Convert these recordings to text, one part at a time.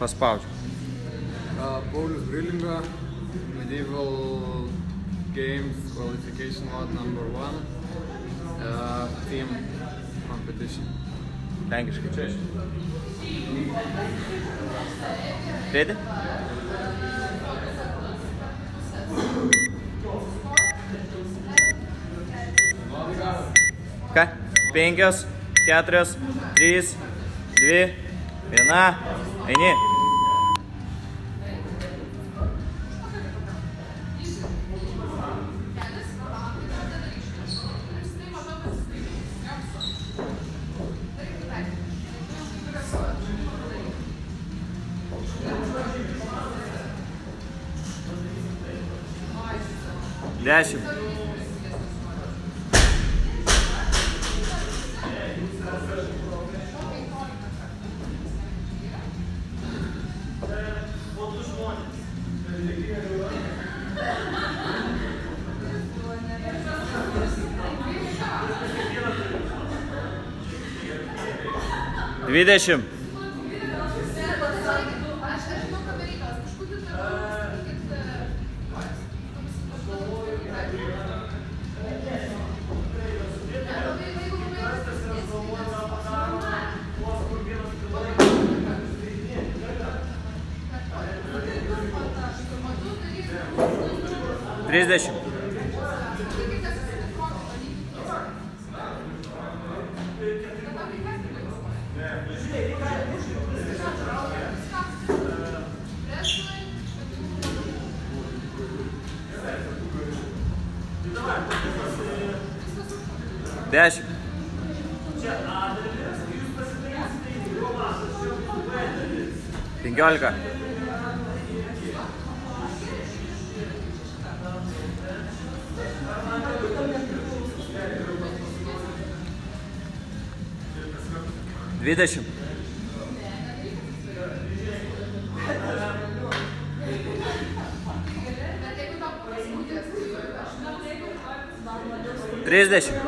Paspaudžiu. Uh, Paulius Brilinga, Medieval Games Qualification Lot number one, uh, team competition. Lenkiškai čia. Ready? Ką? Penkios, keturios, trys, dvi, viena, eini. Dešimt. Dvidešimt. Trisdešimt. Dešimt. Penkiolika. Dvidešimt. Trisdešimt.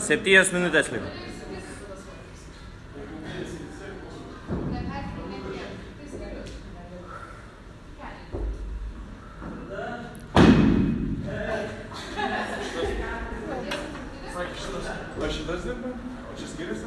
Septynios minutės liko. O šitas dirba? O čia skiriasi?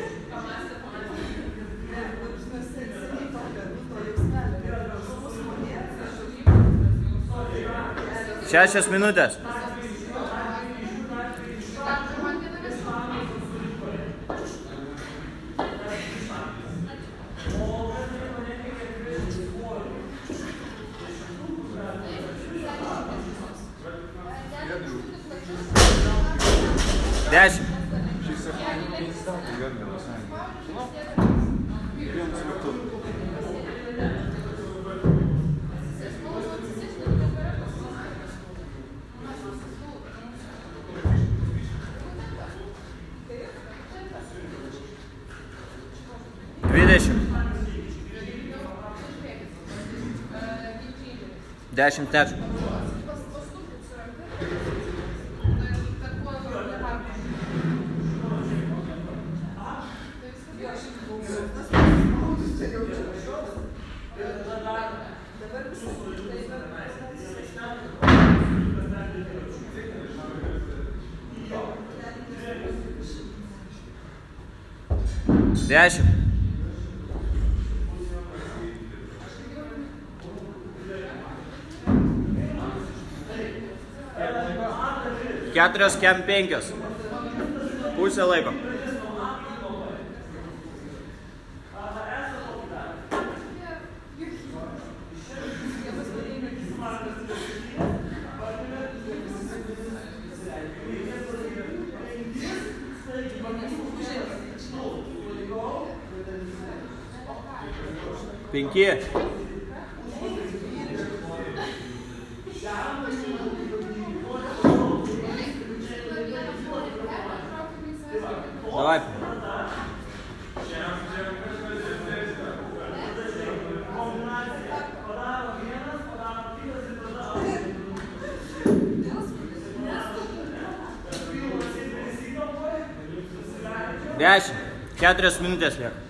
Šešios minutės. Dešimt. Šis septynis startų garbė visai. Vienas metu. Dvidešimt. Dešimt net. Dešimt. Keturios kem penkios. Pusę laiko. Penki. Давай. Dešimt. Keturios minutės lieka.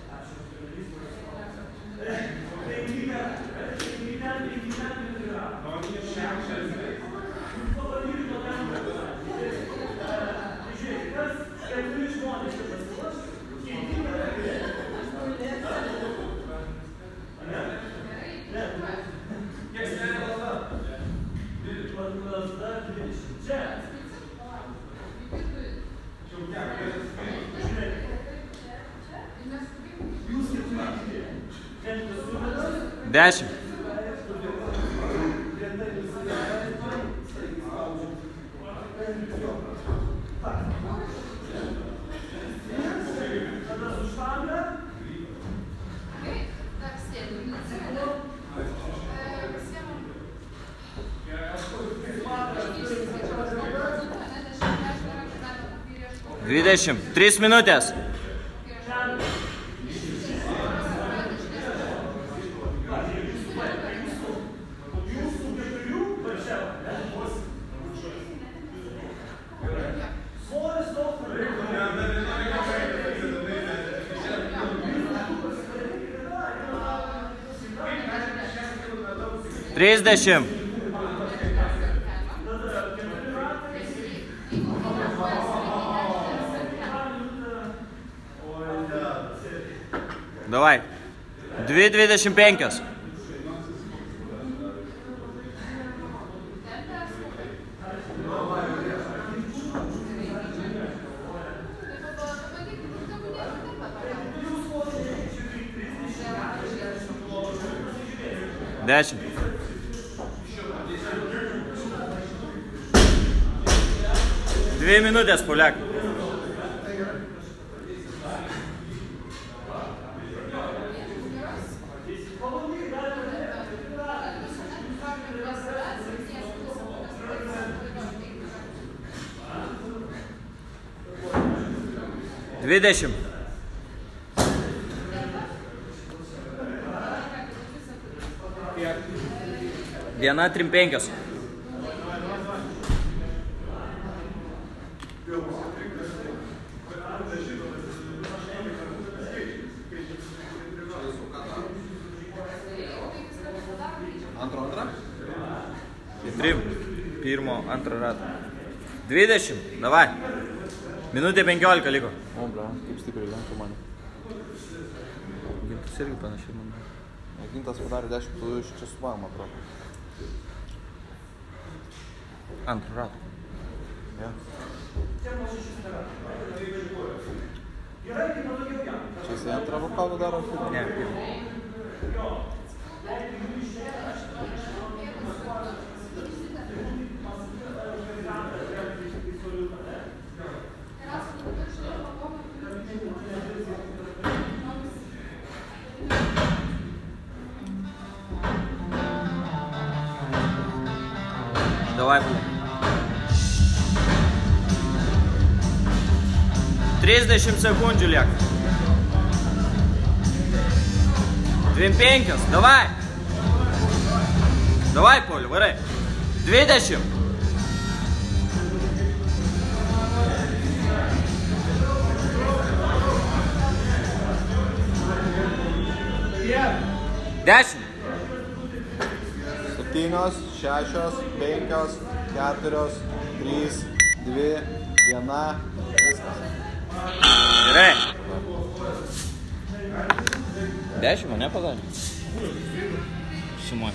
10. Dvidešimt. Trys minutės. Trisdešimt. Davai. Dvi dvidešimt penkios. Dešimt. Dvi minutės, poliak. Dvidešimt. Viena trim penkios. Trim. Pirmo, antro rato. Dvidešimt. Davai. Minutė penkiolika liko. O, bra, kaip stipriai lenkia mane. Gintas irgi panašiai, manau. Gintas padarė 10, tu iš čia su man, atrodo. Antro rato. Ja. Čia jisai antrą vokalą daro? Ne, pirmo. 30 sekundžių lieka. 25, davai. Davai, Pauliu, varai. 20. Dešimt. Septynios, šešios, penkios, keturios, trys, dvi, viena. Gerai. Dešimt, ne padarė? Sumuoju.